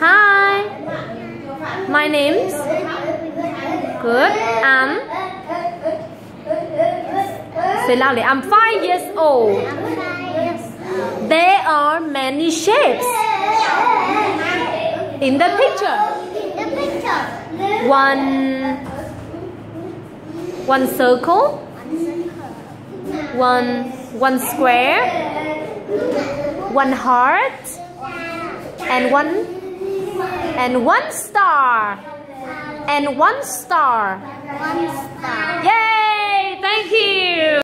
Hi. My name's good. I'm say loudly. I'm five years old. There are many shapes in the picture. One one circle, one one square, one heart, and one and one star, and one star.